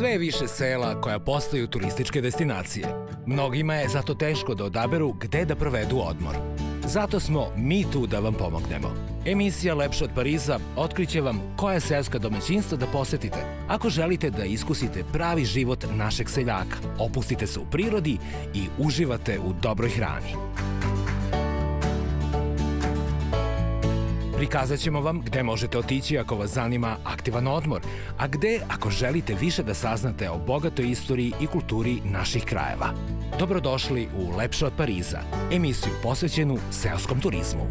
Sve više sela koja postaju turističke destinacije. Mnogima je zato teško da odaberu gde da provedu odmor. Zato smo mi tu da vam pomognemo. Emisija Lepša od Pariza otkriće vam koja selska domaćinstva da posetite ako želite da iskusite pravi život našeg seljaka, opustite se u prirodi i uživate u dobroj hrani. Prikazat ćemo vam gde možete otići ako vas zanima aktivan odmor, a gde ako želite više da saznate o bogatoj istoriji i kulturi naših krajeva. Dobrodošli u Lepše od Pariza, emisiju posvećenu seoskom turizmu.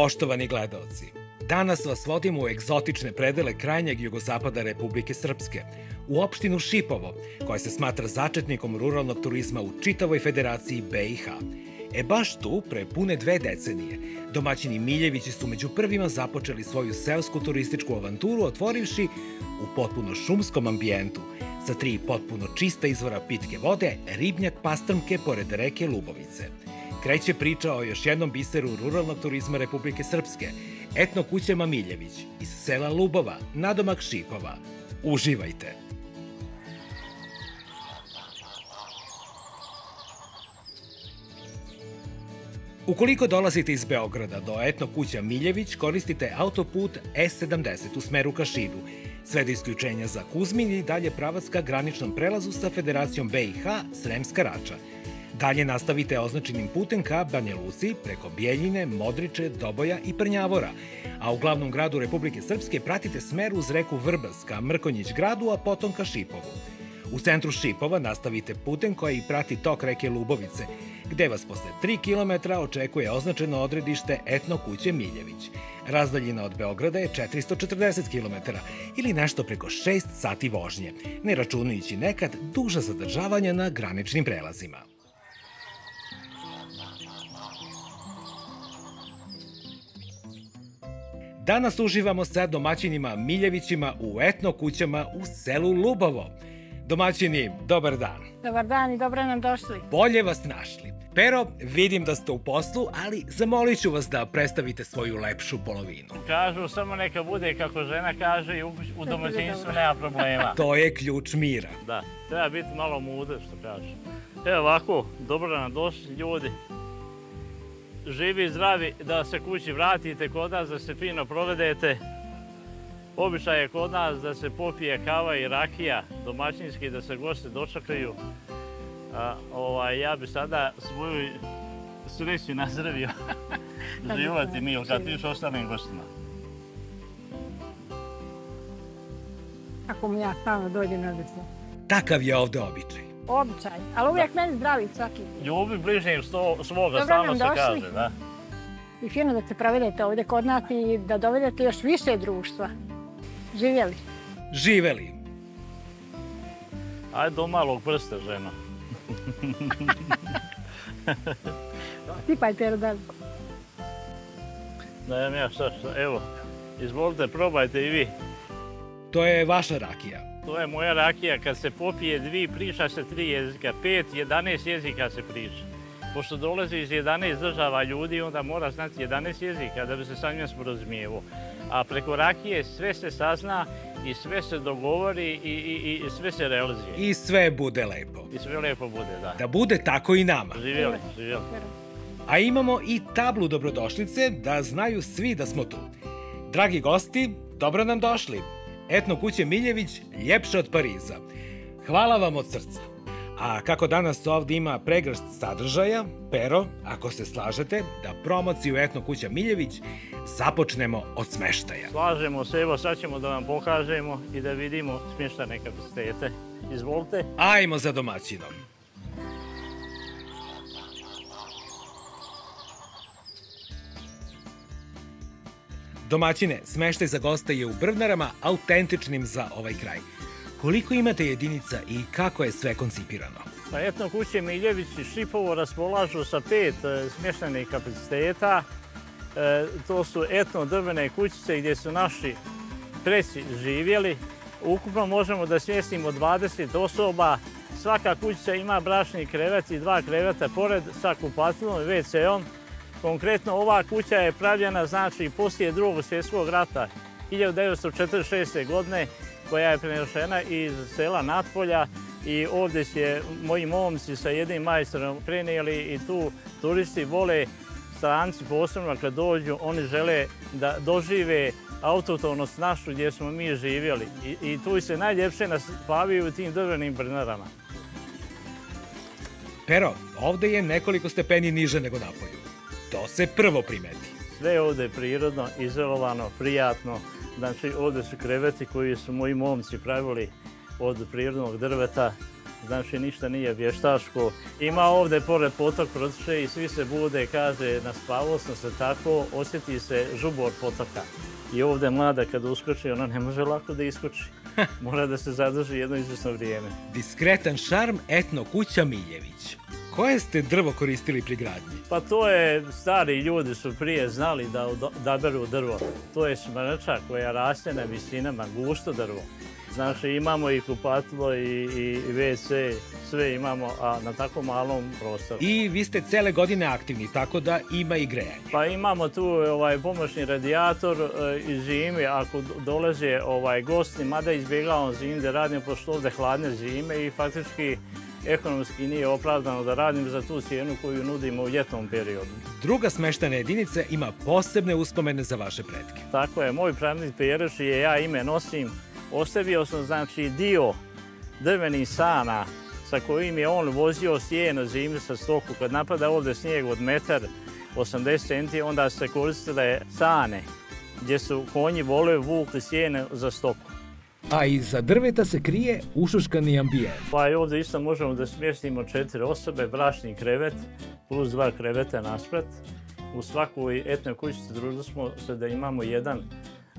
Poštovani gledaoci, danas vas vodimo u egzotične predele krajnjeg jugozapada Republike Srpske, u opštinu Šipovo, koja se smatra začetnikom ruralnog turizma u čitavoj federaciji BiH. E baš tu, pre pune dve decenije, domaćini Miljevići su među prvima započeli svoju seosku turističku avanturu otvorivši u potpuno šumskom ambijentu, sa tri potpuno čista izvora pitke vode, ribnjak pastrmke pored reke Lubovice – kreće priča o još jednom biseru ruralnog turizma Republike Srpske, etno kuća Mamiljević iz sela Lubova, nadomak Šipova. Uživajte! Ukoliko dolazite iz Beograda do etno kuća Miljević, koristite autoput S70 u smeru ka Šidu, sve do isključenja za Kuzmin i dalje pravac ka graničnom prelazu sa Federacijom BiH Sremska Rača – Dalje nastavite označenim putem ka Banja Luci, preko Bijeljine, Modriče, Doboja i Prnjavora, a u glavnom gradu Republike Srpske pratite smer uz reku Vrbas ka Mrkonjić gradu, a potom ka Šipovu. U centru Šipova nastavite putem koji prati tok reke Lubovice, gde vas posle 3 km očekuje označeno odredište Etno kuće Miljević. Razdaljina od Beograda je 440 km ili nešto preko 6 sati vožnje, ne računajući nekad duža zadržavanja na graničnim prelazima. Danas uživamo sa domaćinima Miljevićima u etno kućama u selu Lubovo. Domaćini, dobar dan. Dobar dan i dobro nam došli. Bolje vas našli. Pero, vidim da ste u poslu, ali zamolit ću vas da predstavite svoju lepšu polovinu. Kažu, samo neka bude kako žena kaže i u, u domaćinstvu nema problema. to je ključ mira. Da, treba biti malo mudar, što kaže. Evo ovako, dobro nam došli ljudi živi zdravi da se kući vratite kod nas, da se fino provedete. Običaj je kod nas da se popije kava i rakija domaćinski, da se goste dočekaju. A, ovaj, ja bi sada svoju sreću nazdravio. Živati mi, kad ti još ostalim gostima. Kako mi ja stalno dođem na. Takav je ovde običaj običaj, ali uvijek meni zdravi svaki. Ljubi bližnjeg svoga, stalno se kaže, da. I fino da se provedete ovdje kod nas i da dovedete još više društva. Živjeli. Živjeli. Ajde do malog prsta, žena. Sipajte, Erdan. Ne, ja šta, šta, evo, izvolite, probajte i vi. To je vaša rakija. To je moja rakija. Kad se popije dvi, priča se tri jezika. Pet, jedanest jezika se priča. Pošto dolazi iz 11 država ljudi, onda mora znati 11 jezika da bi se sa njim sporazumijevo. A preko rakije sve se sazna i sve se dogovori i, i, i sve se realizuje. I sve bude lepo. I sve lepo bude, da. Da bude tako i nama. Živjeli, živjeli. A imamo i tablu dobrodošlice da znaju svi da smo tu. Dragi gosti, dobro nam došli etno kuće Miljević ljepše od Pariza. Hvala vam od srca. A kako danas ovdje ima pregršt sadržaja, pero, ako se slažete, da promociju Etno kuća Miljević započnemo od smeštaja. Slažemo se, evo sad ćemo da vam pokažemo i da vidimo smještane kapacitete. Izvolite. Ajmo za domaćinom. Domaćine, smeštaj za goste je u Brvnarama autentičnim za ovaj kraj. Koliko imate jedinica i kako je sve koncipirano? Pa etno kuće Miljević i Šipovo raspolažu sa pet e, smještajnih kapaciteta. E, to su etno drvene kućice gdje su naši preci živjeli. Ukupno možemo da smjestimo 20 osoba. Svaka kućica ima bračni krevet i dva kreveta pored sa kupatilom i WC-om. Konkretno ova kuća je pravljena znači poslije drugog svjetskog rata 1946. godine koja je prenešena iz sela Natpolja i ovdje će moji momci sa jednim majstorom prenijeli i tu turisti vole stranci posebno kad dođu, oni žele da dožive autotonost našu gdje smo mi živjeli i, tu se najljepše naspavaju u tim drvenim brnarama. Pero, ovdje je nekoliko stepeni niže nego napolju. To se prvo primeti. Sve ovdje je prirodno, izolovano, prijatno. Znači ovdje su kreveti koji su moji momci pravili od prirodnog drveta. Znači ništa nije vještaško. Ima ovdje pored potok protiče i svi se bude, kaže, naspavao sam se tako, osjeti se žubor potoka. I ovdje mlada kad uskoči, ona ne može lako da iskoči. Mora da se zadrži jedno izvjesno vrijeme. Diskretan šarm etno kuća Miljević. Koje ste drvo koristili pri gradnji? Pa to je, stari ljudi su prije znali da odaberu drvo. To je smrča koja raste na visinama, gusto drvo. Znači imamo i kupatilo i, i WC, sve imamo, a na tako malom prostoru. I vi ste cele godine aktivni, tako da ima i grejanje. Pa imamo tu ovaj, pomoćni radijator e, i zime, ako dolaze ovaj, gosti, mada izbjegavamo zime da radim, pošto ovdje hladne zime i faktički ekonomski nije opravdano da radim za tu cijenu koju nudimo u ljetnom periodu. Druga smeštana jedinica ima posebne uspomene za vaše pretke. Tako je, moj pravnik Pereš je ja ime nosim. Ostavio sam znači dio drvenih sana sa kojim je on vozio sjeno zimi sa stoku. Kad napada ovdje snijeg od metar 80 centi, onda se koristile sane gdje su konji vole vukli sjene za stoku a iza drveta se krije ušuškani ambijent. Pa i ovdje isto možemo da smjestimo četiri osobe, bračni krevet plus dva kreveta naspred. U svakoj etnoj kućici družili smo se da imamo jedan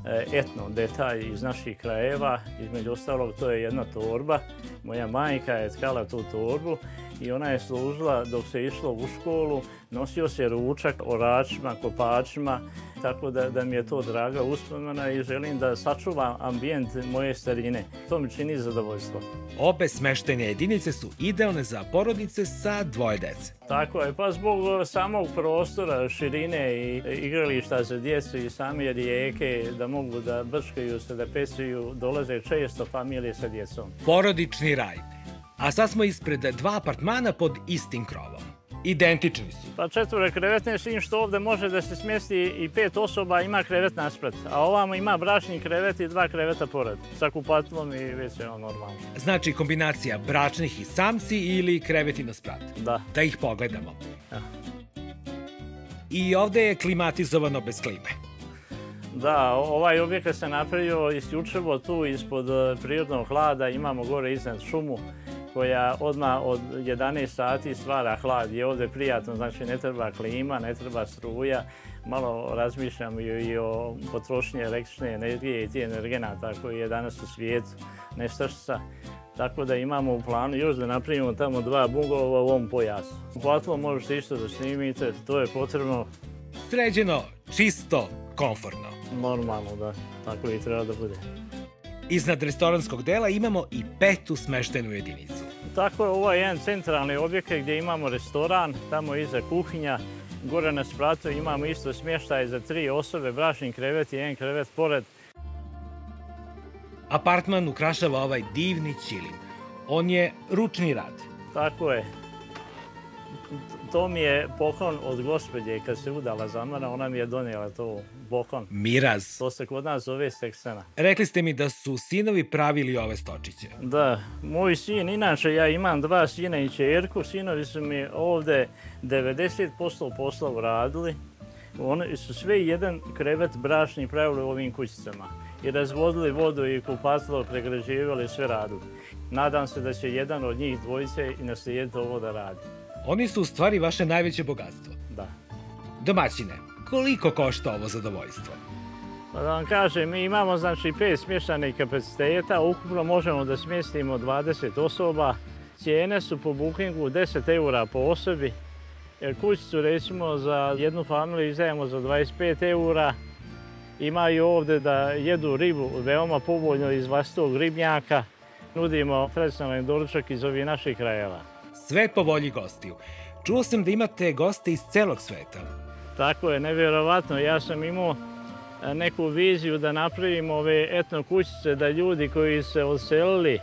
e, etno detalj iz naših krajeva. Između ostalog to je jedna torba. Moja majka je tkala tu torbu i ona je služila dok se išlo u školu. Nosio se ručak oračima, kopačima tako da, da mi je to draga uspomena i želim da sačuvam ambijent moje starine. To mi čini zadovoljstvo. Obe smeštene jedinice su idealne za porodice sa dvoje dece. Tako je, pa zbog samog prostora, širine i igrališta za djecu i same rijeke, da mogu da brškaju se, da pesuju, dolaze često familije sa djecom. Porodični raj. A sad smo ispred dva apartmana pod istim krovom. Identični su. Pa četvore krevetne s tim što ovdje može da se smjesti i pet osoba ima krevet naspred, a ovamo ima bračni krevet i dva kreveta pored, sa kupatlom i već je on normalno. Znači kombinacija bračnih i samci ili kreveti na sprat? Da. Da ih pogledamo. I ovdje je klimatizovano bez klime. Da, ovaj objekat se napravio isključivo tu ispod prirodnog hlada, imamo gore iznad šumu koja odmah od 11 sati stvara hlad. Je ovdje prijatno, znači ne treba klima, ne treba struja. Malo razmišljam i o potrošnji električne energije i tih energenata koji je danas u svijetu nestašica. Tako da imamo u planu još da napravimo tamo dva bungova u ovom pojasu. Platilo možete isto da snimite, to je potrebno. Sređeno, čisto, komfortno. Normalno, da. Tako i treba da bude. Iznad restoranskog dela imamo i petu smeštenu jedinicu. Tako je ovo jedan centralni objekat gdje imamo restoran, tamo iza kuhinja. Gore na spratu imamo isto smještaj za tri osobe, bračni krevet i jedan krevet pored. Apartman ukrašava ovaj divni čilim. On je ručni rad. Tako je. To mi je poklon od gospođe kad se udala za mene, ona mi je donijela to bokon. Miraz. To se kod nas zove steksana. Rekli ste mi da su sinovi pravili ove stočiće. Da, moj sin, inače ja imam dva sina i čerku, sinovi su mi ovde 90% posla uradili. Oni su sve jedan krevet brašni pravili u ovim kućicama. I razvodili vodu i kupatilo, pregrađivali, sve radili. Nadam se da će jedan od njih dvojice i naslijediti ovo da radi. Oni su u stvari vaše najveće bogatstvo. Da. Domaćine, koliko košta ovo zadovoljstvo? Pa da vam kažem, mi imamo znači pet smještanih kapaciteta, ukupno možemo da smjestimo 20 osoba. Cijene su po bookingu 10 eura po osobi. Jer kućicu recimo za jednu familiju izdajemo za 25 eura. Imaju ovde da jedu ribu veoma povoljno iz vlastitog ribnjaka. Nudimo tradicionalni doručak iz ovih naših krajeva. Sve po volji gostiju. Čuo sam da imate goste iz celog sveta. Tako je, nevjerovatno. Ja sam imao e, neku viziju da napravimo ove etno kućice, da ljudi koji se odselili e,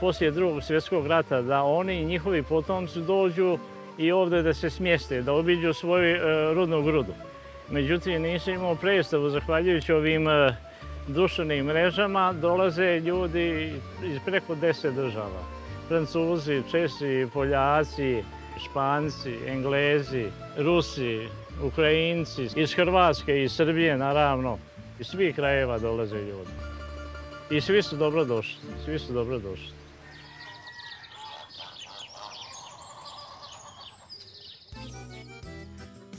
poslije drugog svjetskog rata, da oni i njihovi potomci dođu i ovde da se smjeste, da obiđu svoju e, rodnu grudu. Međutim, nisam imao predstavu, zahvaljujući ovim društvenim mrežama, dolaze ljudi iz preko deset država. Francuzi, Česi, Poljaci, Španci, Englezi, Rusi, Ukrajinci, iz Hrvatske, iz Srbije naravno. Iz svih krajeva dolaze ljudi. I svi su dobro došli, svi su dobro došli.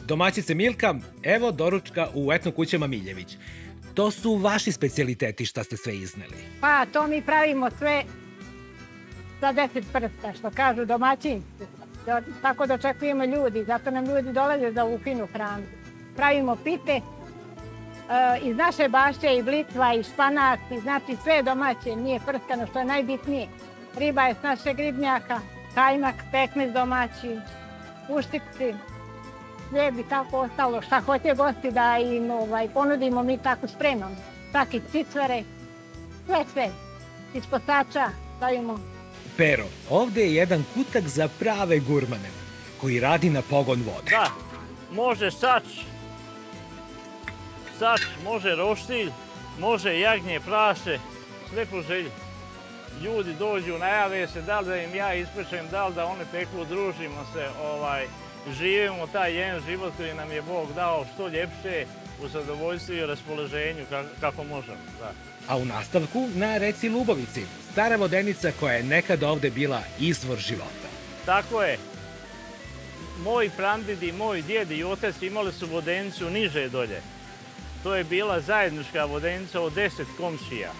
Domaćice Milka, evo doručka u etno kućama Miljević. To su vaši specialiteti šta ste sve izneli. Pa to mi pravimo sve za deset prsta, što kažu domaćinci. Da, tako da očekujemo ljudi, zato nam ljudi dolaze za ovu finu hranu. Pravimo pite, e, iz naše bašće i blitva i španat, i znači sve domaće, nije prskano, što je najbitnije. Riba je s našeg ribnjaka, kajmak, pekmez domaći, uštipci, hljeb i tako ostalo. Šta hoće gosti da im ovaj, ponudimo, mi tako spremamo. Čak i cicvere, sve, sve. Iz postača stavimo Pero, ovde je jedan kutak za prave gurmane, koji radi na pogon vode. Da, može sač, sač, može roštilj, može jagnje, prase, sve po želji. Ljudi dođu, najave se da li da im ja ispečem, da li da one peku, družimo se, ovaj, živimo taj jedan život koji nam je Bog dao što ljepše, u zadovoljstvu i raspoloženju kako možemo. Da. A u nastavku na reci Lubovici, stara vodenica koja je nekad ovde bila izvor života. Tako je. Moj prandidi, moj djed i otac imali su vodenicu niže dolje. To je bila zajednička vodenica od deset komšija.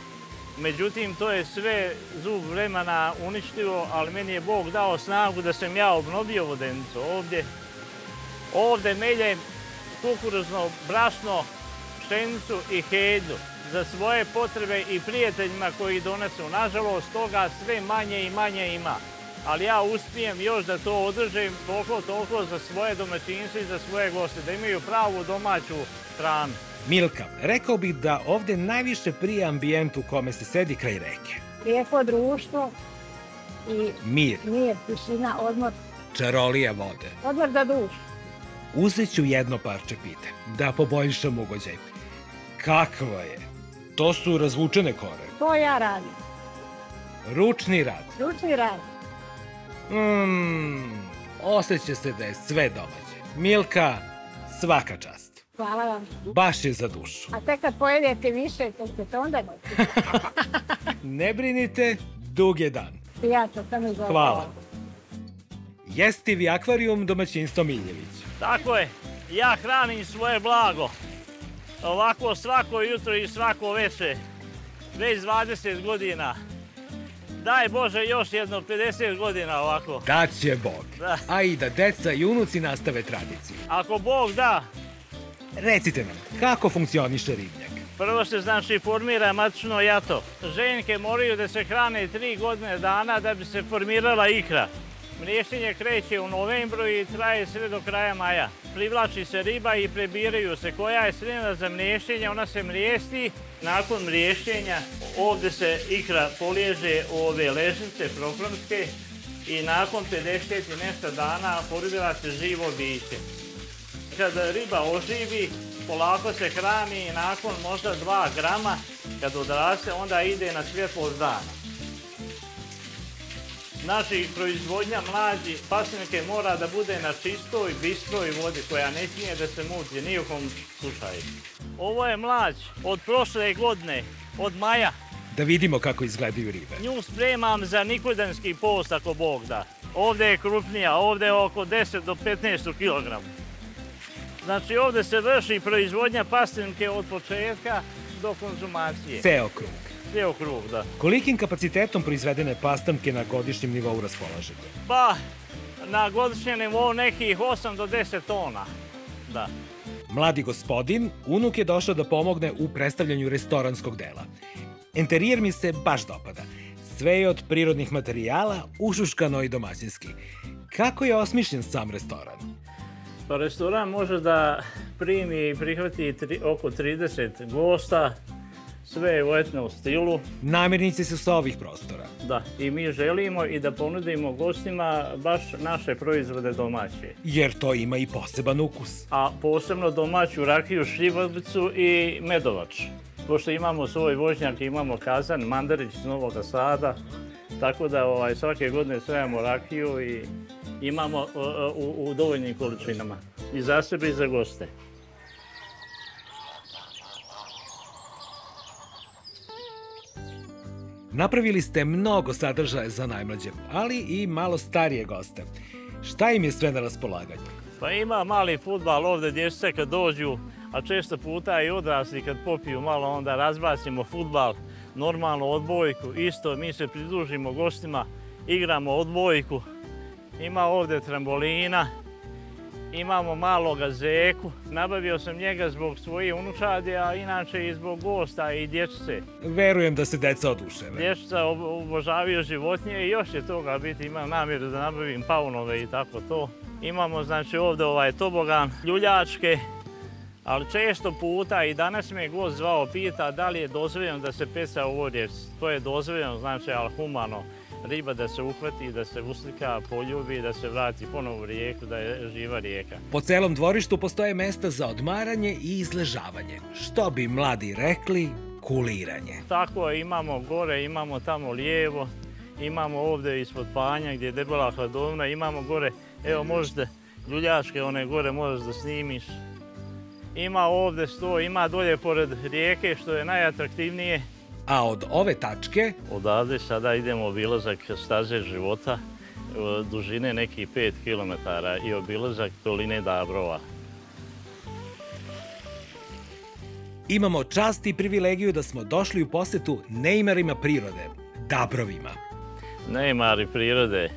Međutim, to je sve zub vremena uništio, ali meni je Bog dao snagu da sam ja obnovio vodenicu ovdje. Ovdje meljem kukuruzno brašno, pšenicu i heđu za svoje potrebe i prijateljima koji donesu. Nažalost, toga sve manje i manje ima. Ali ja uspijem još da to održim toliko, toliko za svoje domaćinstvo i za svoje goste, da imaju pravu domaću hranu. Milka, rekao bih da ovde najviše prije ambijent u kome se sedi kraj reke. Lijepo društvo i mir, mir tišina, odmor. Čarolija vode. Odmor za dušu uzet ću jedno parče pite, da poboljšam ugođaj. Kakva je? To su razvučene kore. To ja radim. Ručni rad. Ručni rad. Mmm, osjeća se da je sve domaće. Milka, svaka čast. Hvala vam. Baš je za dušu. A tek kad pojedete više, to ćete onda moći. ne brinite, dug je dan. Ja ću sam izvolila. Hvala. Jestivi akvarijum domaćinstvo Miljević. Tako je, ja hranim svoje blago. Ovako svako jutro i svako veče. Već 20 godina. Daj Bože još jedno 50 godina ovako. Da će Bog. Da. A i da deca i unuci nastave tradiciju. Ako Bog da. Recite nam, kako funkcioniše ribnjak? Prvo se znači formira matično jato. Ženke moraju da se hrane tri godine dana da bi se formirala ikra. Mriještenje kreće u novembru i traje sve do kraja maja. Privlači se riba i prebiraju se. Koja je sredina za mriještenje, ona se mrijesti. Nakon mriještenja ovde se ikra poliježe u ove ležnice prokromske i nakon 50 i nešto dana poribila se živo biće. Kada riba oživi, polako se hrani i nakon možda 2 grama kad odraste onda ide na svjetlost dana. Znači, proizvodnja mlađi pasnike mora da bude na čistoj, bistroj vodi koja ne smije da se muti ni u kom slučaju. Ovo je mlađ od prošle godine, od maja. Da vidimo kako izgledaju ribe. Nju spremam za nikodanski post ako Bog da. Ovdje je krupnija, ovdje je oko 10 do 15 kg. Znači ovdje se vrši proizvodnja pastinke od početka do konzumacije. Ceo Ceo krug, da. Kolikim kapacitetom proizvedene pastamke na godišnjem nivou raspolažete? Pa, na godišnjem nivou nekih 8 do 10 tona. Da. Mladi gospodin, unuk je došao da pomogne u predstavljanju restoranskog dela. Interijer mi se baš dopada. Sve je od prirodnih materijala, ušuškano i domaćinski. Kako je osmišljen sam restoran? Pa restoran može da primi i prihvati tri, oko 30 gosta, sve je u etnom stilu. Namirnice su sa ovih prostora. Da, i mi želimo i da ponudimo gostima baš naše proizvode domaće. Jer to ima i poseban ukus. A posebno domaću rakiju, šljivovicu i medovač. Pošto imamo svoj voćnjak, imamo kazan, mandarić iz Novog Sada, tako da ovaj, svake godine stajamo rakiju i imamo u, u dovoljnim količinama. I za sebe i za goste. Napravili ste mnogo sadržaja za najmlađe, ali i malo starije goste. Šta im je sve na raspolaganju? Pa ima mali futbal ovdje dječce kad dođu, a često puta i odrasli kad popiju malo onda razbacimo futbal, normalno odbojku, isto mi se pridružimo gostima, igramo odbojku, ima ovdje trambolina, imamo maloga zeku. Nabavio sam njega zbog svoje unučade, a inače i zbog gosta i dječice. Verujem da se deca oduševe. Dječica obožavaju životinje i još je toga biti. Imam namjeru da nabavim paunove i tako to. Imamo znači ovdje ovaj tobogan, ljuljačke, ali često puta i danas me gost zvao pita da li je dozvoljeno da se peca u To je dozvoljeno, znači, ali humano riba da se uhvati, da se uslika, poljubi, da se vrati ponovo u rijeku, da je živa rijeka. Po celom dvorištu postoje mesta za odmaranje i izležavanje. Što bi mladi rekli, kuliranje. Tako imamo gore, imamo tamo lijevo, imamo ovdje ispod panja gdje je debela hladovna, imamo gore, evo možete ljuljaške one gore možeš da snimiš. Ima ovdje sto, ima dolje pored rijeke što je najatraktivnije a od ove tačke... Odavde sada idemo obilazak staze života, dužine nekih 5 km i obilazak doline Dabrova. Imamo čast i privilegiju da smo došli u posetu neimarima prirode, Dabrovima. Neimari prirode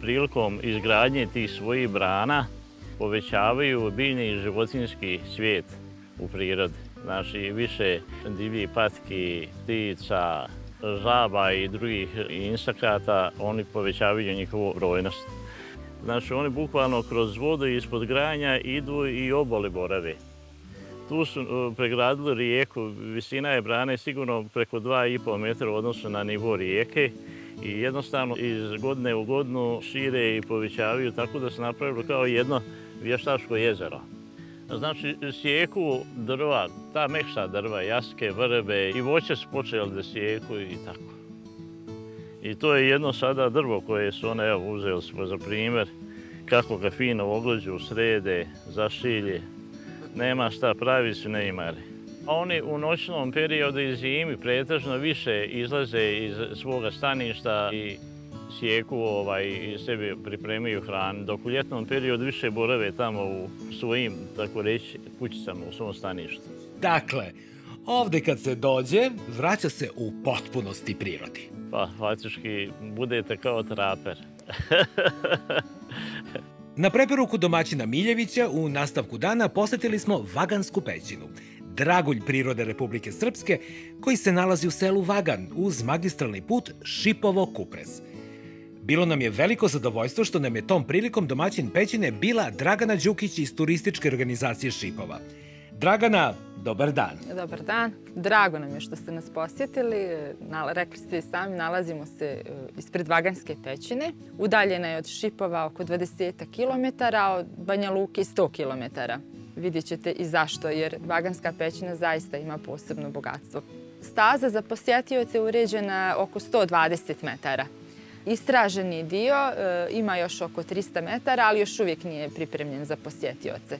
prilikom izgradnje tih svojih brana povećavaju biljni i životinski svijet u prirodi. Znači više divljih patki, ptica, žaba i drugih insekata, oni povećavaju njihovu brojnost. Znači oni bukvalno kroz vodu ispod granja idu i obole borave. Tu su e, pregradili rijeku, visina je brane sigurno preko 2,5 metra u odnosu na nivo rijeke i jednostavno iz godine u godinu šire i povećavaju tako da se napravilo kao jedno vještačko jezero. Znači, sjeku drva, ta mekša drva, jaske, vrbe i voće su počeli da sjeku i tako. I to je jedno sada drvo koje su one, evo, uzeli smo za primjer, kako ga fino oglođu, srede, zašilje. Nema šta, pravi su neimari. Oni u noćnom periodu i zimi pretežno više izlaze iz svoga staništa i sjeku ovaj, i sebi pripremaju hranu, dok u ljetnom periodu više borave tamo u svojim, tako reći, kućicama, u svom staništu. Dakle, ovdje kad se dođe, vraća se u potpunosti prirodi. Pa, faktički, budete kao traper. Na preporuku domaćina Miljevića u nastavku dana posjetili smo Vagansku pećinu, dragulj prirode Republike Srpske, koji se nalazi u selu Vagan uz magistralni put Šipovo-Kupres. Bilo nam je veliko zadovoljstvo što nam je tom prilikom domaćin pećine bila Dragana Đukić iz turističke organizacije Šipova. Dragana, dobar dan. Dobar dan. Drago nam je što ste nas posjetili. Rekli ste i sami, nalazimo se e, ispred Vaganske pećine. Udaljena je od Šipova oko 20 km, a od Banja Luke 100 km. Vidjet ćete i zašto, jer Vaganska pećina zaista ima posebno bogatstvo. Staza za posjetioce je uređena oko 120 metara. Istraženi dio e, ima još oko 300 metara, ali još uvijek nije pripremljen za posjetioce.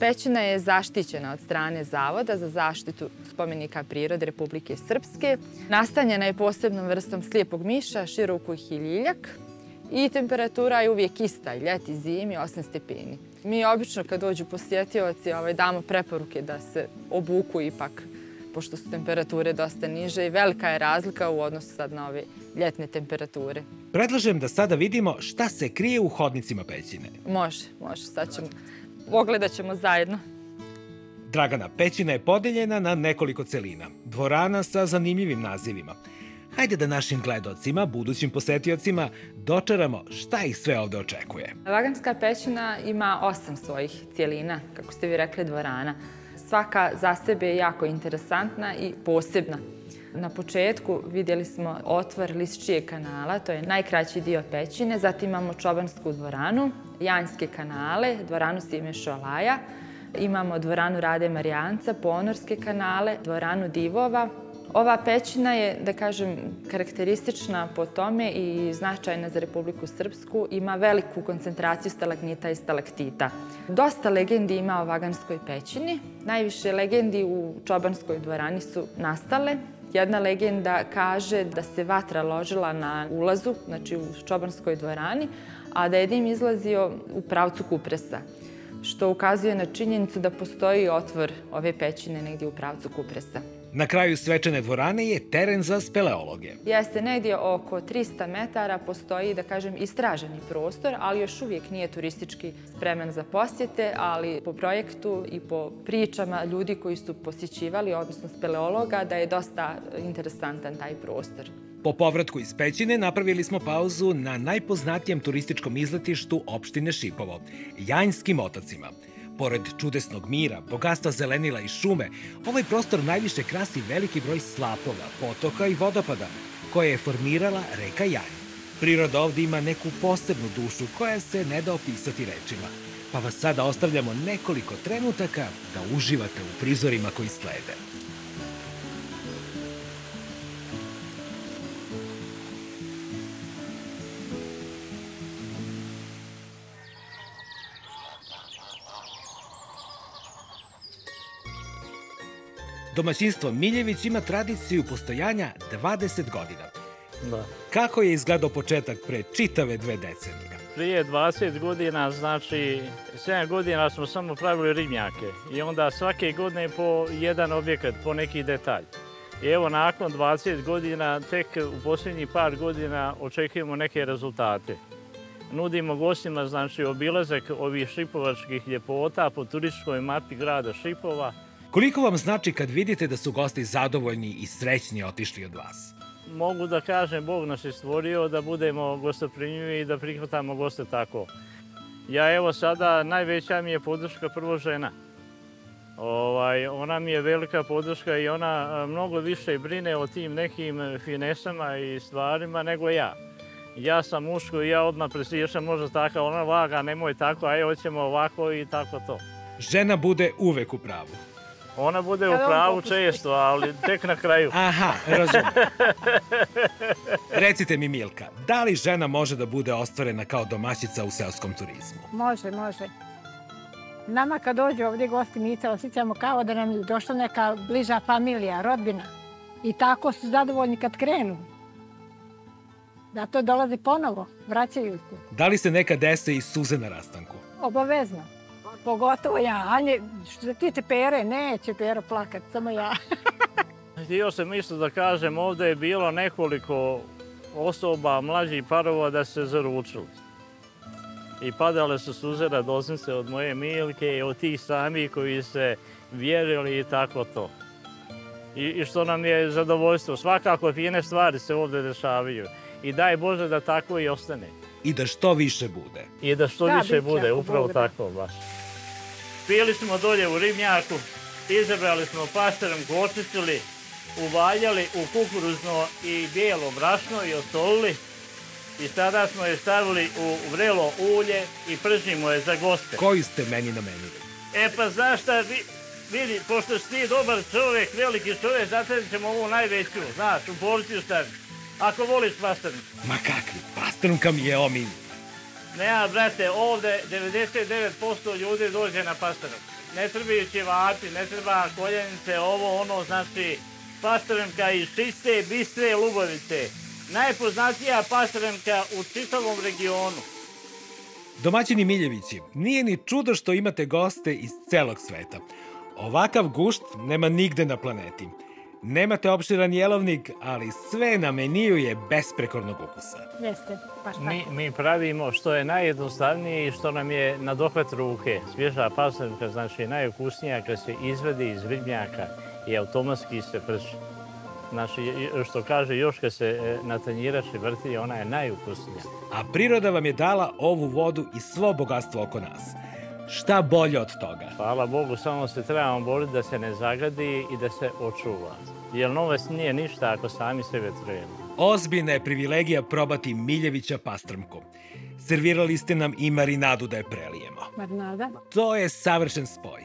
Pećina je zaštićena od strane Zavoda za zaštitu spomenika prirode Republike Srpske. Nastanjena je posebnom vrstom slijepog miša, široku hiljiljak i temperatura je uvijek ista, ljeti, zimi, 8 stepeni. Mi obično kad dođu posjetioci ovaj, damo preporuke da se obuku ipak pošto su temperature dosta niže i velika je razlika u odnosu sad na ove ljetne temperature. Predlažem da sada vidimo šta se krije u hodnicima pećine. Može, može. Sad ćemo, pogledat ćemo zajedno. Dragana pećina je podeljena na nekoliko celina. Dvorana sa zanimljivim nazivima. Hajde da našim gledocima, budućim posetiocima, dočaramo šta ih sve ovde očekuje. Vaganska pećina ima osam svojih cijelina, kako ste vi rekli, dvorana. Svaka za sebe je jako interesantna i posebna. Na početku vidjeli smo otvor Lisčije kanala, to je najkraći dio pećine, zatim imamo Čobansku dvoranu, Janjske kanale, dvoranu Sime Šolaja, imamo dvoranu Rade Marijanca, Ponorske kanale, dvoranu Divova, ova pećina je, da kažem, karakteristična po tome i značajna za Republiku Srpsku. Ima veliku koncentraciju stalagnita i stalaktita. Dosta legendi ima o Vaganskoj pećini. Najviše legendi u Čobanskoj dvorani su nastale. Jedna legenda kaže da se vatra ložila na ulazu, znači u Čobanskoj dvorani, a da je dim izlazio u pravcu Kupresa što ukazuje na činjenicu da postoji otvor ove pećine negdje u pravcu Kupresa. Na kraju svečane dvorane je teren za speleologe. Jeste, negdje oko 300 metara postoji, da kažem, istraženi prostor, ali još uvijek nije turistički spreman za posjete, ali po projektu i po pričama ljudi koji su posjećivali, odnosno speleologa, da je dosta interesantan taj prostor. Po povratku iz Pećine napravili smo pauzu na najpoznatijem turističkom izletištu opštine Šipovo, Janjskim otocima. Pored čudesnog mira, bogatstva zelenila i šume, ovaj prostor najviše krasi veliki broj slapova, potoka i vodopada, koje je formirala reka Janj. Priroda ovde ima neku posebnu dušu koja se ne da opisati rečima. Pa vas sada ostavljamo nekoliko trenutaka da uživate u prizorima koji slede. Domaćinstvo Miljević ima tradiciju postojanja 20 godina. Da. Kako je izgledao početak pre čitave dve decenije? Prije 20 godina, znači 7 godina smo samo pravili ribnjake i onda svake godine po jedan objekat, po neki detalj. I evo nakon 20 godina, tek u posljednjih par godina očekujemo neke rezultate. Nudimo gostima znači, obilazak ovih šipovačkih ljepota po turističkoj mapi grada Šipova, Koliko vam znači kad vidite da su gosti zadovoljni i srećni otišli od vas? Mogu da kažem, Bog nas je stvorio da budemo gostoprimljivi i da prihvatamo goste tako. Ja evo sada, najveća mi je podrška prvo žena. Ovaj, ona mi je velika podrška i ona mnogo više brine o tim nekim finesama i stvarima nego ja. Ja sam muško i ja odmah presiješam možda tako, ona vaga, nemoj tako, aj hoćemo ovako i tako to. Žena bude uvek u pravu. Ona bude u pravu često, ali tek na kraju. Aha, razumem. Recite mi Milka, da li žena može da bude ostvarena kao domaćica u seoskom turizmu? Može, može. Nama kad dođu ovdje gosti, mi se osjećamo kao da nam je došla neka bliža familija, rodbina. I tako su zadovoljni kad krenu. Zato dolaze ponovo, vraćaju se. Da li se neka dese i suze na rastanku? Obavezno. Pogotovo ja. Anje, što se tiče Pere, neće Pero plakat, samo ja. Htio sam isto da kažem, ovde je bilo nekoliko osoba, mlađih parova da se zaručili. I padale su suze radosnice od moje Milke i od tih sami koji se vjerili i tako to. I, I što nam je zadovoljstvo. Svakako fine stvari se ovde dešavaju. I daj Bože da tako i ostane. I da što više bude. I da što da, više bude, upravo tako baš. Pili smo dolje u ribnjaku, izabrali smo pasterom, gočistili, uvaljali u kukuruzno i bijelo brašno i osolili. I sada smo je stavili u vrelo ulje i pržimo je za goste. Koju ste meni namenili? E pa znaš šta, vi, vidi, pošto si ti dobar čovjek, veliki čovjek, zatežit ćemo ovu najveću, znaš, u porciju staviti. Ako voliš pastrnku. Ma kakvi, pastrnka mi je omilj. Nema, brate, ovdje 99% ljudi dođe na pastrnku. Ne trebaju ćevapi, ne treba koljenice, ovo, ono, znači, pastrnka iz čiste, bistre lubovice. Najpoznatija pastrnka u čitavom regionu. Domaćini Miljevići, nije ni čudo što imate goste iz celog sveta. Ovakav gušt nema nigde na planeti. Nemate opširan jelovnik, ali sve na meniju je besprekornog ukusa. Jeste, baš tako. Mi, mi pravimo što je najjednostavnije i što nam je na dohvat ruke. Svježa pastrnka znači najukusnija kad se izvedi iz ribnjaka i automatski se prži. Znači, što kaže, još kad se e, na tanjirači vrti, ona je najukusnija. A priroda vam je dala ovu vodu i svo bogatstvo oko nas. Šta bolje od toga? Hvala Bogu, samo se trebamo boriti da se ne zagadi i da se očuva. Jer novac nije ništa ako sami sebe trujemo. Ozbiljna je privilegija probati Miljevića pastrmku. Servirali ste nam i marinadu da je prelijemo. Marinada, To je savršen spoj.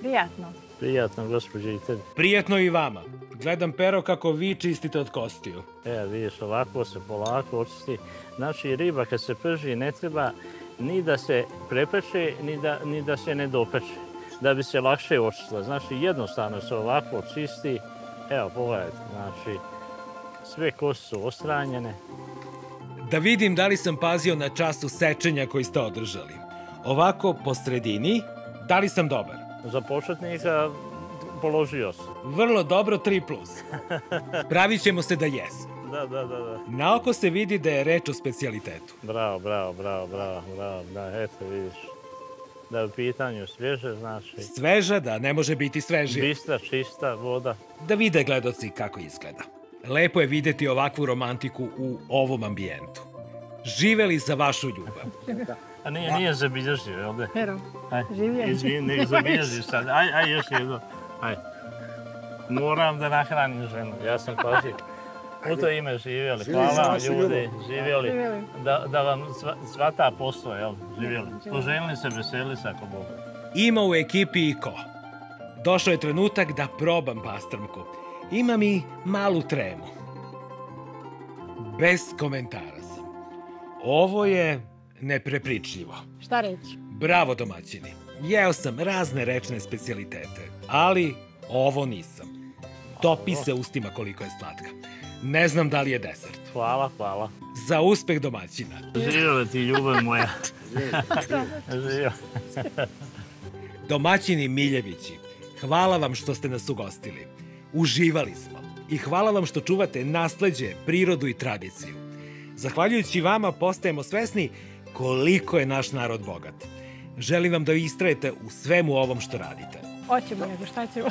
prijatno. Prijatno, gospođe, i tebi. Prijetno i vama. Gledam pero kako vi čistite od kostiju. E, vidiš, ovako se polako očisti. Znači, riba kad se prži ne treba ni da se prepeče, ni da, ni da se ne dopeče. Da bi se lakše očistila. Znači, jednostavno se ovako čisti. Evo, pogledajte, znači, sve kosti su ostranjene. Da vidim da li sam pazio na času sečenja koji ste održali. Ovako po sredini, da li sam dobar? Za početnika položio sam. Vrlo dobro 3+. Plus. Pravit ćemo se da jesam. Da, da, da, da. Na oko se vidi da je reč o specijalitetu. Bravo, bravo, bravo, bravo, bravo. Da, eto, vidiš. Da je u pitanju svježe, znači, Sveža da ne može biti svežija. bista, čista voda. Da vide gledoci kako izgleda. Lepo je videti ovakvu romantiku u ovom ambijentu. Živeli za vašu ljubav. A nije, nije zabilježio, jel da? Pero, Živjeli. Izvini, nek zabilježiš sad. Aj, aj, još jedno. Aj. Moram da nahranim ženu, ja sam pažljiv. U to ime živjeli. Hvala vam ljudi, živjeli. Da, da vam sva, svata postoje, jel? Živjeli. Poželjni se, veseli se ako Bog. Ima u ekipi i ko. Došao je trenutak da probam pastrmku. Imam i malu tremu. Bez komentara sam. Ovo je neprepričljivo. šta reći? Bravo domaćini. Jeo sam razne rečne specijalitete, ali ovo nisam. Topi se ustima koliko je slatka. Ne znam da li je desert. Hvala, hvala. Za uspeh domaćina. Živjeli ti ljubav moja. Živjeli. Domaćini Miljevići, hvala vam što ste nas ugostili. Uživali smo. I hvala vam što čuvate nasleđe, prirodu i tradiciju. Zahvaljujući vama postajemo svesni koliko je naš narod bogat. Želim vam da istrajete u svemu ovom što radite. Hoćemo nego šta ćemo.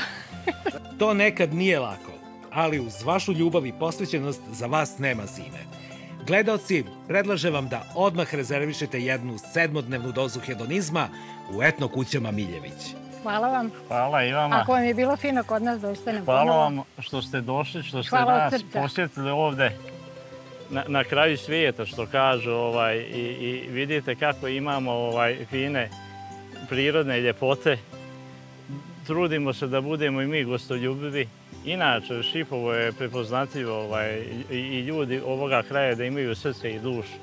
To nekad nije lako, ali uz vašu ljubav i posvećenost za vas nema zime. Gledaoci, predlažem vam da odmah rezervišete jednu sedmodnevnu dozu hedonizma u etno kućama Miljević. Hvala vam. Hvala i vama. Ako vam je bilo fino kod nas, dođite nam Hvala ponovo. vam što ste došli, što ste Hvala nas posjetili ovde na, na kraju svijeta, što kažu, ovaj, i, i vidite kako imamo ovaj, fine prirodne ljepote. Trudimo se da budemo i mi gostoljubivi. Inače, Šipovo je prepoznatljivo ovaj, i, ljudi ovoga kraja da imaju srce i dušu.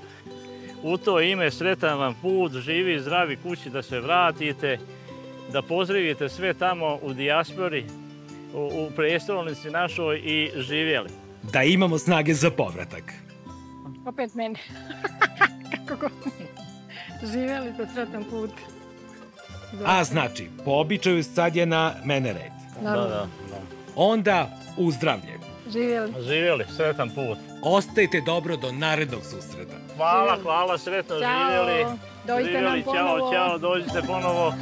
U to ime sretan vam put, živi i zdravi kući da se vratite, da pozdravite sve tamo u dijaspori, u, u prestolnici našoj i živjeli. Da imamo snage za povratak. Opet mene. Kako god. Živjeli ste sretan put. A znači, po običaju sad je na mene red. Da, da, da. Onda u zdravlje. Živjeli. Živjeli, sretan put. Ostajte dobro do narednog susreta. Hvala, Živjeli. hvala, sretno živjeli. Dođite nam ponovo. Ćao, ćao, dođite ponovo.